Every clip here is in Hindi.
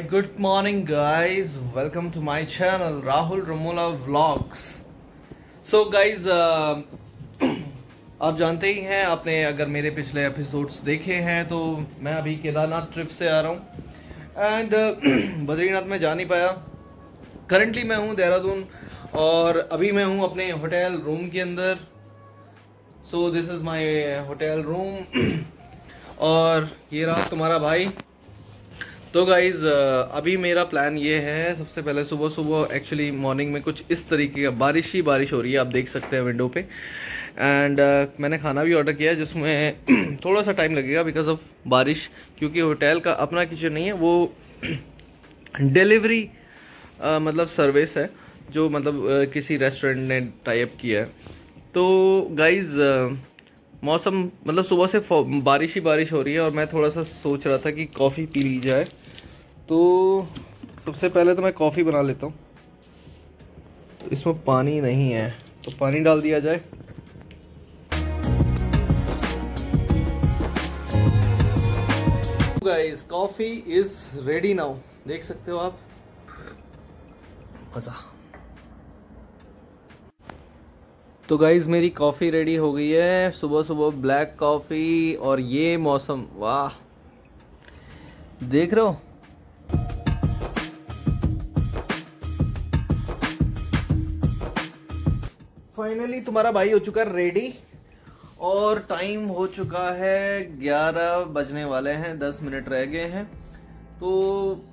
good morning guys. Welcome to my channel rahul ramola vlogs. So guys uh, आप जानते ही हैं आपने अगर मेरे पिछले एपिसोड्स देखे हैं तो मैं अभी केदारनाथ ट्रिप से आ रहा हूँ। एंड uh, बद्रीनाथ में जा नहीं पाया। करंटली मैं हूँ देहरादून और अभी मैं हूँ अपने होटल रूम के अंदर। So this is my hotel room और ये रहा तुम्हारा भाई। तो गाइज़ अभी मेरा प्लान ये है सबसे पहले सुबह सुबह एक्चुअली मॉर्निंग में कुछ इस तरीके का बारिश ही बारिश हो रही है आप देख सकते हैं विंडो पे। एंड uh, मैंने खाना भी ऑर्डर किया जिसमें थोड़ा सा टाइम लगेगा बिकॉज़ ऑफ़ बारिश क्योंकि होटल का अपना किचन नहीं है वो डिलीवरी uh, मतलब सर्विस है जो मतलब uh, किसी रेस्टोरेंट ने टाइप किया है। तो गाइज़ मौसम मतलब सुबह से बारिश ही बारिश हो रही है और मैं थोड़ा सा सोच रहा था कि कॉफ़ी पी ली जाए। तो सबसे पहले तो मैं कॉफ़ी बना लेता हूँ। इसमें पानी नहीं है तो पानी डाल दिया जाए। Guys coffee is ready now देख सकते हो आप? मज़ा। तो गाइज़ मेरी कॉफ़ी रेडी हो गई है। सुबह सुबह ब्लैक कॉफ़ी और ये मौसम। वाह। देख रहे हो? फाइनली तुम्हारा भाई हो चुका है रेडी और टाइम हो चुका है 11 बजने वाले हैं 10 मिनट रह गए हैं. तो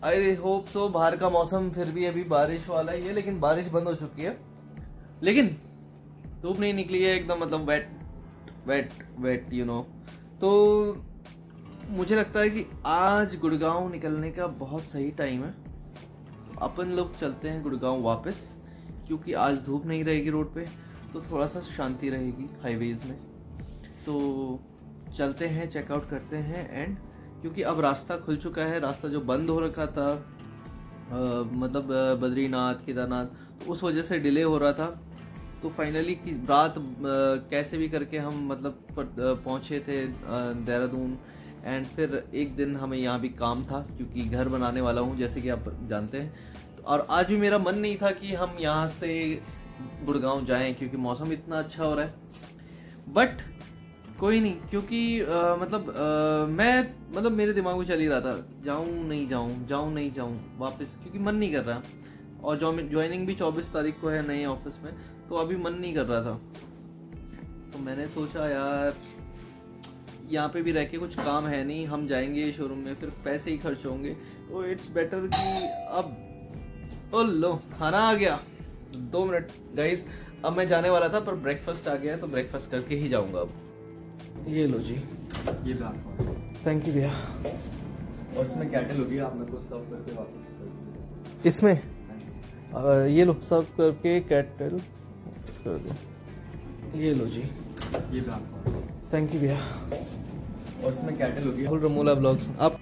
आई होप सो बाहर का मौसम फिर भी अभी बारिश वाला ही है, लेकिन बारिश बंद हो चुकी है. लेकिन धूप नहीं निकली है, एकदम मतलब wait wait wait you know तो मुझे लगता है कि आज गुड़गांव निकलने का बहुत सही टाइम है. अपन लोग चलते हैं गुड़गांव वापस, क्योंकि आज धूप नहीं रहेगी रोड पे. तो थोड़ा सा शांति रहेगी हाईवेज में। तो चलते हैं चेकआउट करते हैं एंड क्योंकि अब रास्ता खुल चुका है रास्ता जो बंद हो रखा था आ, मतलब बद्रीनाथ केदारनाथ उस वजह से डिले हो रहा था। तो फाइनली कि रात कैसे भी करके हम मतलब पहुँचे थे देहरादून एंड फिर एक दिन हमें यहाँ भी काम था क्योंकि घर बनाने वाला हूँ जैसे कि आप जानते हैं। तो और आज भी मेरा मन नहीं था कि हम यहाँ से गुड़गांव जाएँ क्योंकि मौसम इतना अच्छा हो रहा है। बट कोई नहीं क्योंकि आ, मतलब आ, मैं मतलब मेरे दिमाग में चल ही रहा था जाऊँ नहीं जाऊँ जाऊँ नहीं जाऊँ वापस क्योंकि मन नहीं कर रहा। और ज्वाइनिंग भी 24 तारीख को है नए ऑफ़िस में तो अभी मन नहीं कर रहा था। तो मैंने सोचा यार यहाँ पे भी रह के कुछ काम है नहीं हम जाएँगे शोरूम में फिर पैसे ही खर्च होंगे। तो इट्स बेटर कि अब ओ लो खाना आ गया। दो मिनट गाइस अब मैं जाने वाला था पर ब्रेकफास्ट आ गया तो ब्रेकफास्ट करके ही जाऊँगा अब। ये लो जी। ये थैंक यू भैया। और इसमें कैटल होगी आप मेरे को सर्व करके वापस कर इसमें? ये लो सर्व करके कैटल कर दो। ये लो जी। ये थैंक यू भैया। और इसमें कैटल होगी फुल रमोला ब्लॉग्स अब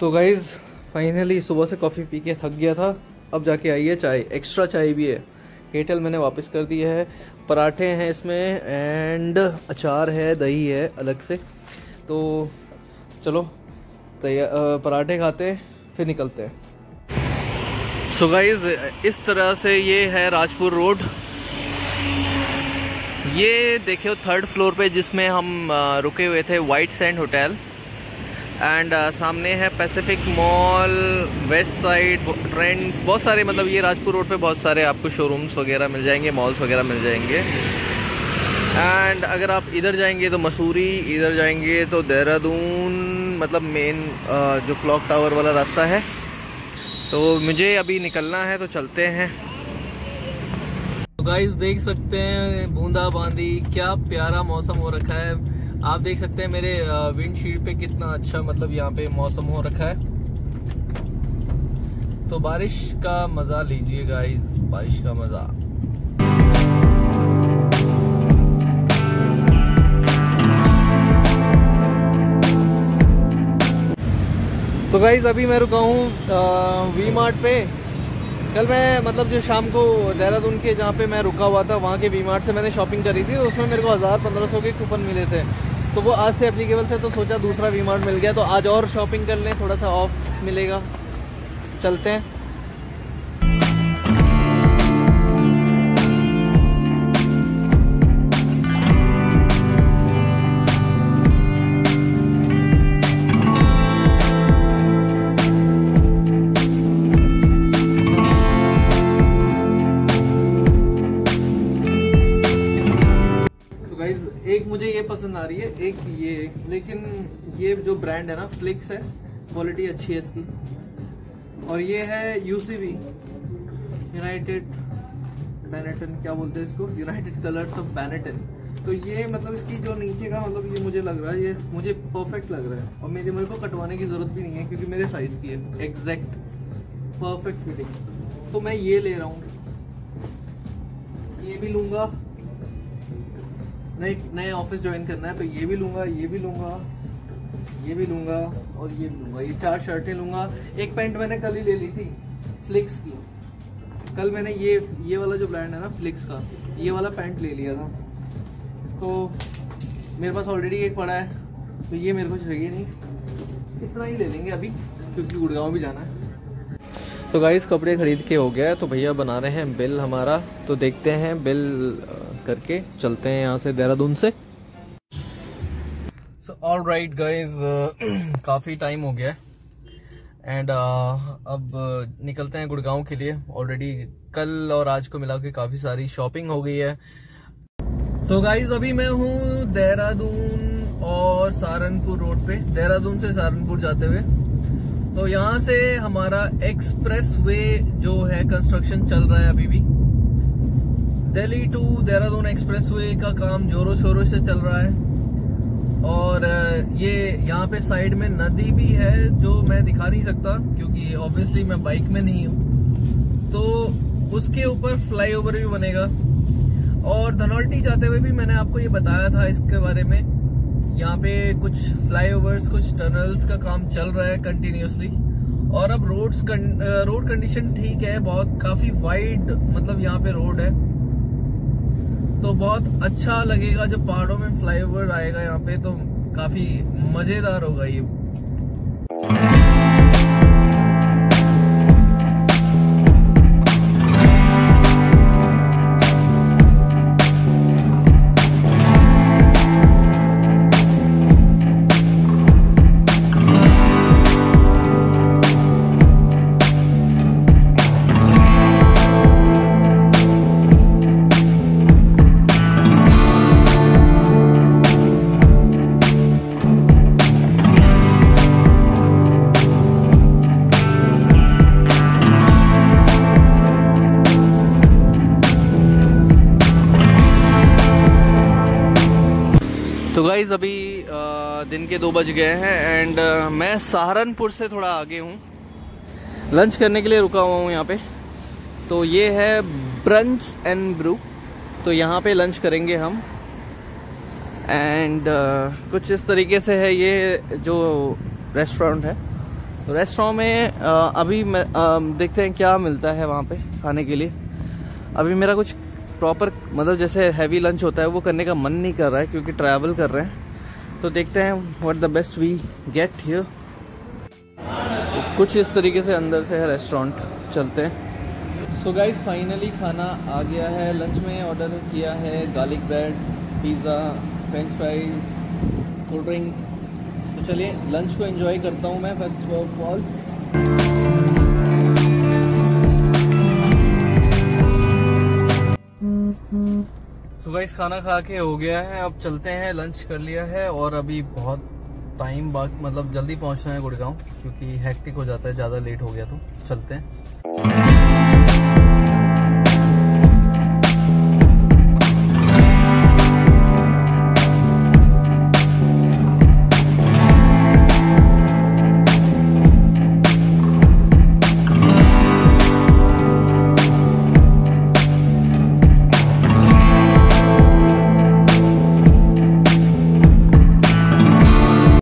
तो गाइज़ फाइनली सुबह से कॉफ़ी पी के थक गया था। अब जाके आई है, चाय एक्स्ट्रा चाय भी है। केटल मैंने वापस कर दी है। पराठे हैं इसमें एंड अचार है, दही है, अलग से। तो चलो पराठे खाते हैं, फिर निकलते हैं। सो गाइज़ इस तरह से ये है राजपुर रोड। ये देखियो थर्ड फ्लोर पे जिसमें हम रुके हुए थे white sand hotel and uh, सामने है Pacific Mall west side Trends बहुत सारे मतलब ये राजपुर रोड पे बहुत सारे आपको शोरूम्स वगैरह मिल जाएँगे मॉल्स वगैरह मिल जाएँगे। एंड अगर आप इधर जाएँगे तो मसूरी इधर जाएँगे तो देहरादून मतलब मेन uh, जो क्लॉक टावर वाला रास्ता है। तो मुझे अभी निकलना है तो चलते हैं। तो गाइस देख सकते हैं बूंदा बांदी क्या प्यारा मौसम हो रखा है। आप देख सकते हैं मेरे विंडशील्ड पे कितना अच्छा मतलब यहाँ पे मौसम हो रखा है। तो बारिश का मज़ा लीजिए गाइस बारिश का मज़ा। तो गाइज़ अभी मैं रुका हूँ वी मार्ट पे। कल मैं मतलब जो शाम को देहरादून के जहाँ पे मैं रुका हुआ था, वहाँ के वी मार्ट से मैंने शॉपिंग करी थी तो उसमें मेरे को हज़ार पंद्रह सौ के कूपन मिले थे। तो वो आज से एप्लीकेबल थे तो सोचा दूसरा वी मिल गया तो आज और शॉपिंग कर लें, थोड़ा सा ऑफ़ मिलेगा। चलते हैं। एक ये लेकिन ये जो ब्रांड है ना फ्लिक्स है क्वालिटी अच्छी है इसकी। और ये है यूसीबी यूनाइटेड बैनेटन क्या बोलते हैं इसको? यूनाइटेड कलर्स ऑफ़ बैनेटन तो ये मतलब इसकी जो नीचे का मतलब ये मुझे लग रहा है, ये मुझे परफेक्ट लग रहा है। और मेरे मेरे को कटवाने की ज़रूरत भी नहीं है, क्योंकि मेरे साइज़ की है। एग्जैक्ट परफेक्ट फिटिंग तो मैं ये ले रहा हूँ। ये भी लूँगा। नए नए ऑफ़िस ज्वाइन करना है तो ये भी लूँगा, ये भी लूँगा, ये भी लूँगा और ये भी लूँगा, ये चार शर्टें लूँगा। एक पैंट मैंने कल ही ले ली थी फ्लिक्स की। कल मैंने ये ये वाला जो ब्रांड है ना फ्लिक्स का, ये वाला पैंट ले लिया था। तो मेरे पास ऑलरेडी एक पड़ा है तो ये मेरे को चाहिए नहीं। इतना ही ले लेंगे अभी, क्योंकि गुड़गांव भी जाना है। तो गाइस कपड़े खरीद के हो गया है तो भैया बना रहे हैं बिल हमारा तो देखते हैं बिल करके चलते हैं यहाँ से देहरादून से। सो ऑल राइट गाइज़ काफ़ी टाइम हो गया है। एंड uh, अब uh, निकलते हैं गुड़गांव के लिए। ऑलरेडी कल और आज को मिला के काफ़ी सारी शॉपिंग हो गई है। तो गाइज़ अभी मैं हूँ देहरादून और सहारनपुर रोड पे। देहरादून से सहारनपुर जाते हुए। तो यहाँ से हमारा एक्सप्रेस वे जो है कंस्ट्रक्शन चल रहा है अभी भी। Delhi to Dehradun expressway का काम जोरों शोरों से चल रहा है। और ये यहाँ पे साइड में नदी भी है जो मैं दिखा नहीं सकता, क्योंकि ऑब्वियसली मैं बाइक में नहीं हूँ। तो उसके ऊपर फ्लाईओवर भी बनेगा। और धनौल्टी जाते हुए भी मैंने आपको ये बताया था इसके बारे में। यहाँ पे कुछ फ्लाईओवर्स कुछ टनल्स का काम चल रहा है कंटिन्यूसली और अब रोड्स रोड कंडीशन ठीक है, बहुत काफ़ी वाइड मतलब यहाँ पे रोड है। तो बहुत अच्छा लगेगा जब पहाड़ों में फ्लाईओवर आएगा यहाँ पे तो काफ़ी मज़ेदार होगा ये। तो गाइज़ अभी दिन के दो बज गए हैं एंड मैं सहारनपुर से थोड़ा आगे हूँ। लंच करने के लिए रुका हुआ हूँ यहाँ पे। तो ये है ब्रंच एंड ब्रू तो यहाँ पे लंच करेंगे हम। एंड कुछ इस तरीके से है ये जो रेस्टोरेंट है। तो रेस्टोरेंट में अ, अभी मैं देखते हैं क्या मिलता है वहाँ पे खाने के लिए। अभी मेरा कुछ प्रॉपर मतलब जैसे हैवी लंच होता है, वो करने का मन नहीं कर रहा है, क्योंकि ट्रैवल कर रहे हैं। तो देखते हैं what the best we get here कुछ इस तरीके से अंदर से है रेस्टोरेंट चलते हैं। सो गाइस फाइनली खाना आ गया है। लंच में ऑर्डर किया है garlic bread pizza French fries cold drink तो चलिए लंच को एंजॉय करता हूँ मैं फ़र्स्ट ऑफ़ ऑल गाइस खाना खा के हो गया है, अब चलते हैं लंच कर लिया है और अभी बहुत टाइम बाद मतलब जल्दी पहुँचना है गुड़गांव, क्योंकि हैक्टिक हो जाता है, ज़्यादा लेट हो गया तो चलते हैं।